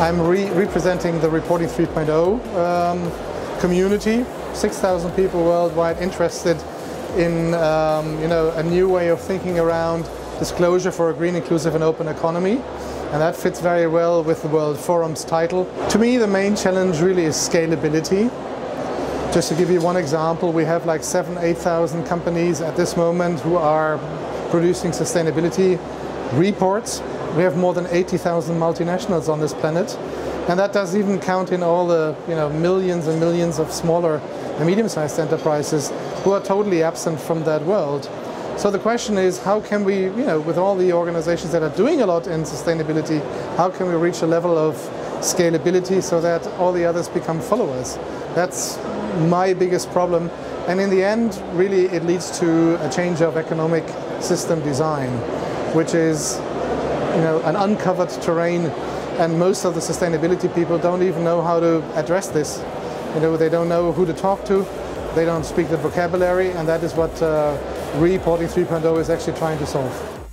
I'm re representing the Reporting 3.0 um, community, 6,000 people worldwide interested in um, you know, a new way of thinking around disclosure for a green, inclusive and open economy. And that fits very well with the World Forum's title. To me, the main challenge really is scalability. Just to give you one example, we have like seven, 8,000 companies at this moment who are producing sustainability reports. We have more than 80,000 multinationals on this planet. And that does even count in all the you know, millions and millions of smaller and medium-sized enterprises who are totally absent from that world. So the question is, how can we, you know, with all the organizations that are doing a lot in sustainability, how can we reach a level of scalability so that all the others become followers? That's my biggest problem. And in the end, really, it leads to a change of economic system design, which is, you know, an uncovered terrain. And most of the sustainability people don't even know how to address this. You know, they don't know who to talk to. They don't speak the vocabulary, and that is what uh, Reporting 3.0 is actually trying to solve.